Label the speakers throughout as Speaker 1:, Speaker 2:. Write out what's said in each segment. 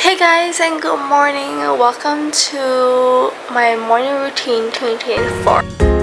Speaker 1: Hey guys and good morning. Welcome to my morning routine 2024.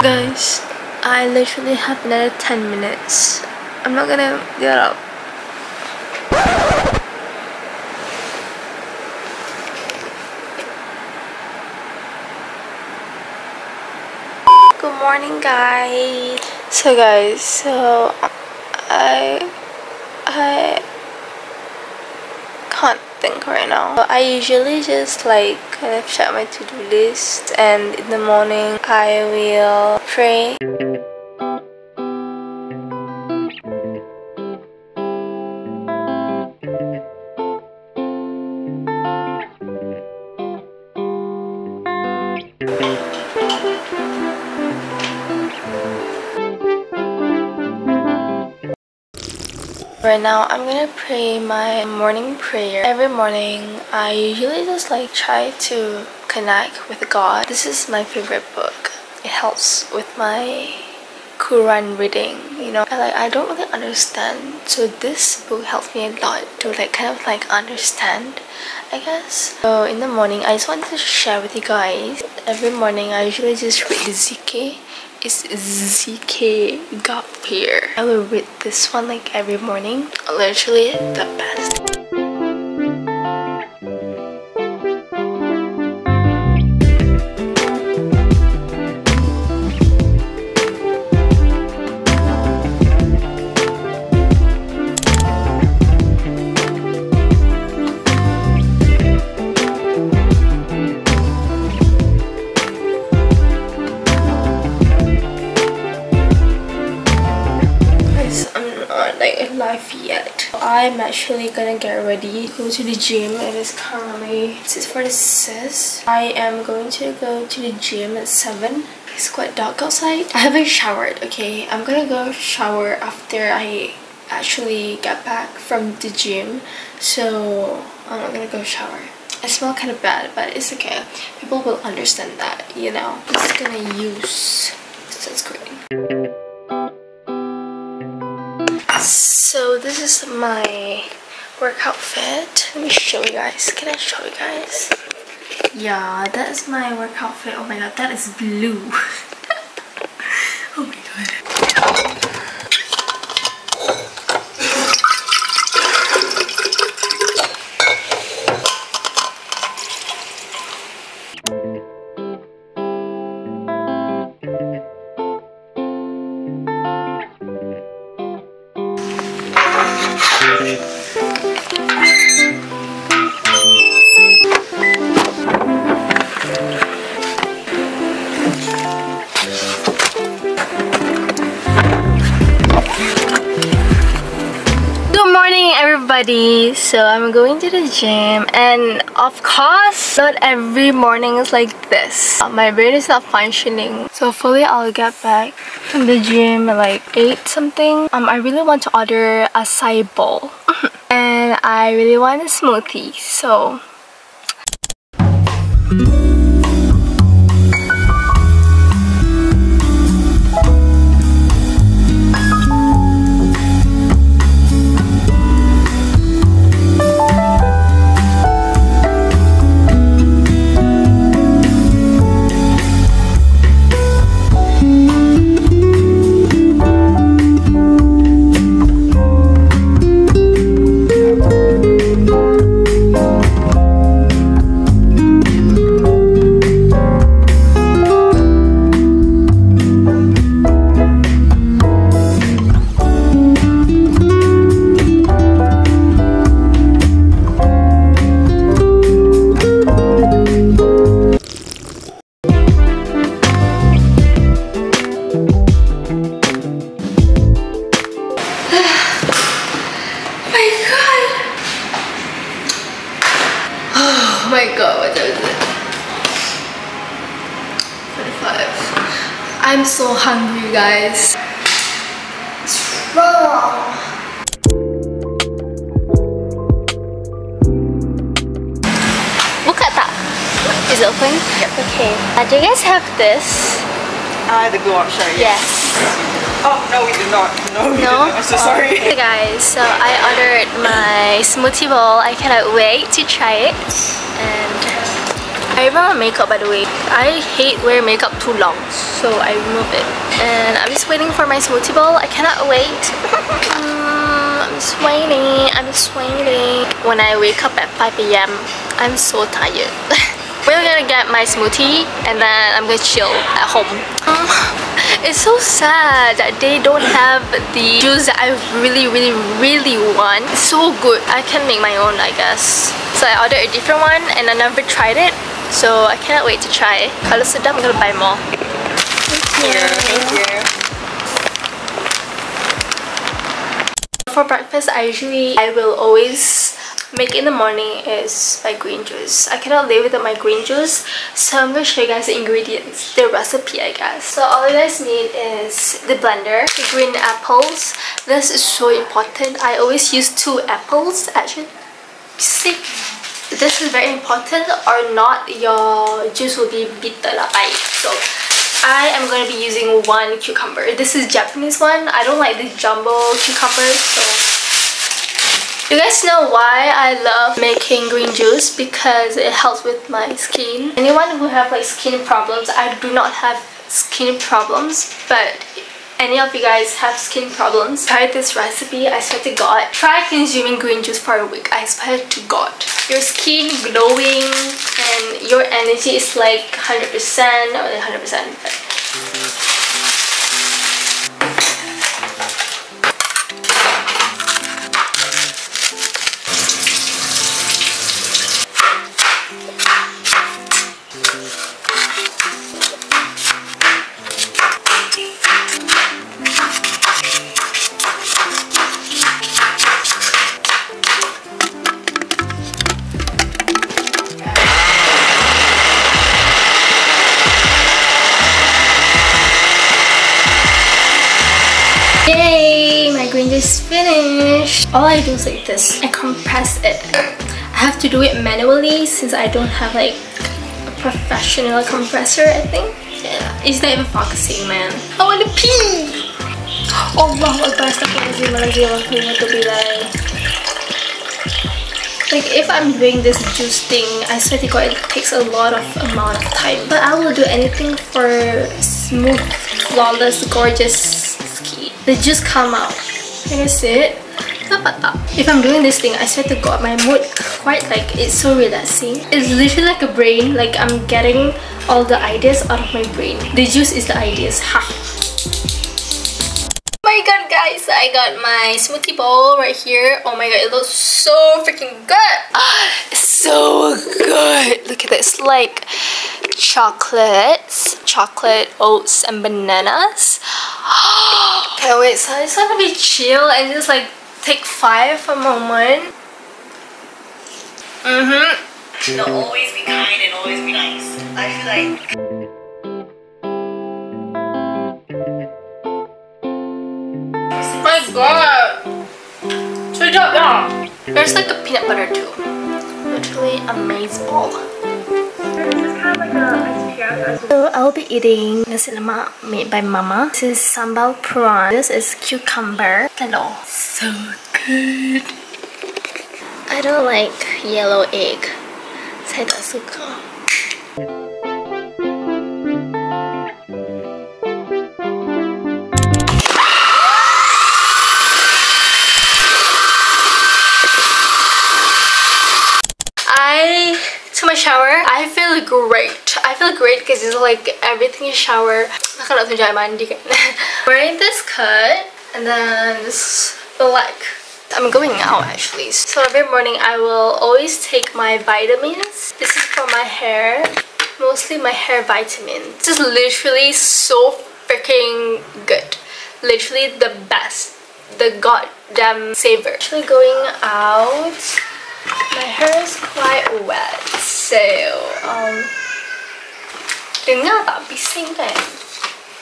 Speaker 1: Guys, I literally have another 10 minutes. I'm not gonna get up. Good morning, guys. So, guys, so I I think right now. I usually just like kind of check my to-do list and in the morning I will pray. Right now, I'm gonna pray my morning prayer. Every morning, I usually just like try to connect with God. This is my favorite book. It helps with my Quran reading. You know, I like I don't really understand, so this book helps me a lot to like kind of like understand. I guess. So in the morning, I just wanted to share with you guys. Every morning, I usually just read the zikr is ZK Gapir. I will read this one like every morning. Literally the best. Like life yet. I'm actually gonna get ready, go to the gym. It is currently this is for the sis. I am going to go to the gym at seven. It's quite dark outside. I haven't showered. Okay, I'm gonna go shower after I actually get back from the gym. So I'm not gonna go shower. I smell kind of bad, but it's okay. People will understand that, you know. I'm just gonna use sunscreen. So this is my workout fit. Let me show you guys. Can I show you guys? Yeah, that is my workout fit. Oh my god, that is blue. So I'm going to the gym and of course not every morning is like this. Uh, My brain is not functioning. So hopefully I'll get back from the gym at like 8 something. Um, I really want to order a acai bowl. and I really want a smoothie. So I'm so hungry, guys. What's wrong? Buka tak? Is it open? Yep. Okay. Uh, do you guys have this?
Speaker 2: Ah, the go-up shot,
Speaker 1: Yes.
Speaker 2: Oh, no, we did not. No, we
Speaker 1: No?
Speaker 2: do not. I'm so sorry.
Speaker 1: Hey guys, so I ordered my smoothie bowl. I cannot wait to try it. And I remove my makeup by the way. I hate wearing makeup too long, so I remove it. And I'm just waiting for my smoothie bowl. I cannot wait. Mm, I'm just waiting. I'm just waiting. When I wake up at 5 a.m., I'm so tired. We're gonna get my smoothie and then I'm gonna chill at home. It's so sad that they don't have the juice that I really, really, really want. It's so good. I can make my own, I guess. So I ordered a different one and I never tried it. So I cannot wait to try. Kalau sedap, I'm gonna buy more.
Speaker 2: Thank you. Thank you.
Speaker 1: For breakfast, I usually, I will always make in the morning is my green juice. I cannot live without my green juice. So I'm to show you guys the ingredients, the recipe I guess. So all you guys need is the blender, the green apples. This is so important. I always use two apples actually. See? This is very important or not your juice will be bitter. So I am going to be using one cucumber. This is Japanese one. I don't like the jumbo cucumbers, so you guys know why I love making green juice because it helps with my skin. Anyone who have like skin problems, I do not have skin problems, but any of you guys have skin problems, try this recipe, I swear to god. Try consuming green juice for a week, I swear to god. Your skin glowing and your energy is like 100% or 100% All I do is like this. I compress it. I have to do it manually since I don't have like a professional compressor, I think. Yeah, it's not even focusing, man. I want oh, to pee! Allah Akbar. Like if I'm doing this juice thing, I swear to god it takes a lot of amount of time. But I will do anything for smooth, flawless, gorgeous skin. The juice come out. Can see it? If I'm doing this thing, I swear to god my mood quite like it's so relaxing. It's literally like a brain, like I'm getting all the ideas out of my brain. The juice is the ideas. Ha! Oh my god guys, I got my smoothie bowl right here. Oh my god, it looks so freaking good. Ah, it's so good. Look at this, like chocolates, chocolate, oats, and bananas. okay, wait, so I just want to be chill and just like take five for a moment. Mm-hmm.
Speaker 3: They'll always be kind and always be nice. I feel like
Speaker 1: my god! Sweet up, yeah. There's like a peanut butter too. Literally amazing ball. So I'll be eating nasi lemak made by mama. This is sambal prawn. This is cucumber. Hello. So good. I don't like yellow egg. Saya tak suka. Feel great because it's like everything is shower. Aku nak tunjuk mandi kan. Wearing this cut and then this black. I'm going out actually. So every morning I will always take my vitamins. This is for my hair. Mostly my hair vitamin. This is literally so freaking good. Literally the best. The goddamn saver. Actually going out. My hair is quite wet, so um, dengar tak bising kan?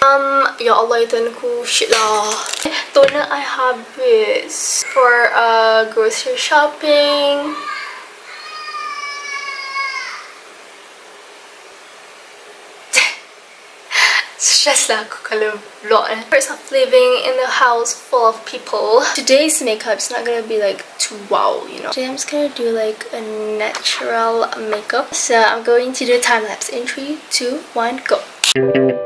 Speaker 1: Um, ya Allah tuanku, shit lah. Toner I habis for uh, grocery shopping. Kalau vlog eh. First of living in a house full of people. Today's makeup is not gonna be like too wow, you know. Today I'm just gonna do like a natural makeup. So I'm going to do time lapse in 3, 2, 1, go.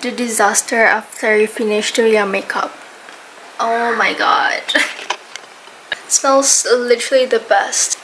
Speaker 1: The disaster after you finish doing your makeup. Oh my god. smells literally the best.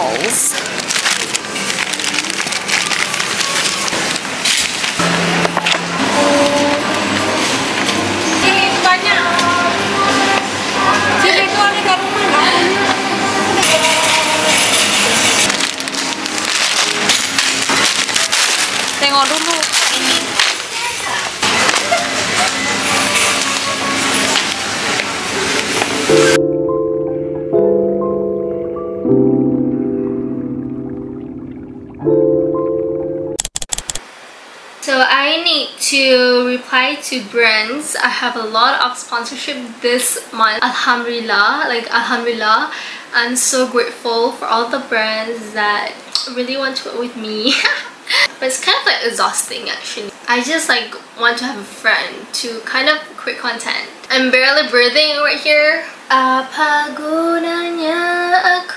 Speaker 1: want need to reply to brands. I have a lot of sponsorship this month. Alhamdulillah, like Alhamdulillah. I'm so grateful for all the brands that really want to work with me. but it's kind of like exhausting actually I just like want to have a friend to kind of create content I'm barely breathing right here apa gunanya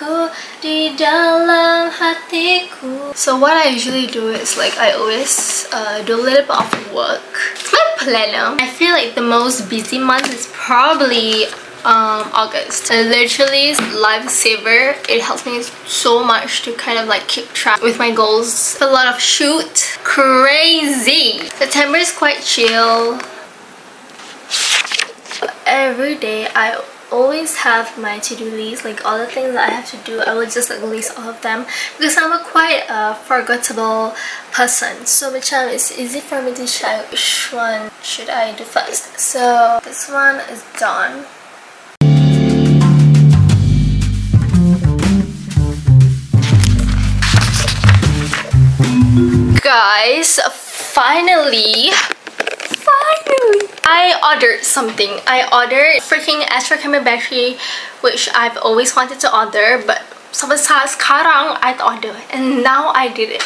Speaker 1: aku di dalam hatiku so what I usually do is like I always uh, do a little bit of work it's my planner I feel like the most busy month is probably um, August. Literally lifesaver. It helps me so much to kind of like keep track with my goals. A lot of shoot. Crazy! September is quite chill. Every day I always have my to-do list like all the things that I have to do I will just like list all of them because I'm a quite uh, forgettable person. So macam it's easy for me to check which one should I do first. So this one is done. Guys finally finally I ordered something I ordered freaking extra camera battery which I've always wanted to order but sampai sekarang I order and now I did it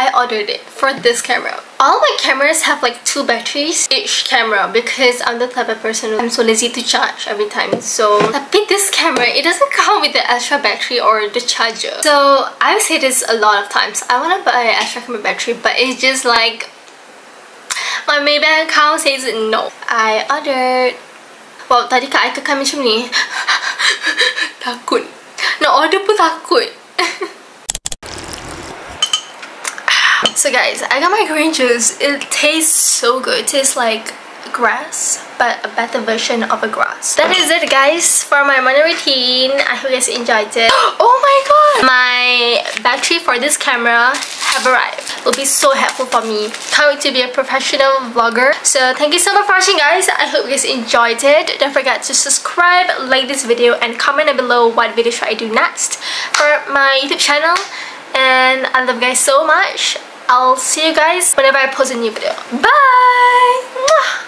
Speaker 1: I ordered it for this camera. All my cameras have like two batteries each camera because I'm the type of person I'm so lazy to charge every time. So, tapi this camera, it doesn't come with the extra battery or the charger. So, I've said this a lot of times. I want to buy an extra camera battery but it's just like my Maybank account says no. I ordered Wow, tadi kak I tekan macam ni. Takut. Nak order pun takut. So guys, I got my green juice. It tastes so good. It tastes like grass but a better version of a grass. That is it guys for my morning routine. I hope you guys enjoyed it. Oh my god! My battery for this camera have arrived will be so helpful for me. Can't wait to be a professional vlogger. So thank you so much for watching guys. I hope you guys enjoyed it. Don't forget to subscribe like this video and comment below what video should i do next for my youtube channel. And i love you guys so much. I'll see you guys whenever I post a new video. Bye!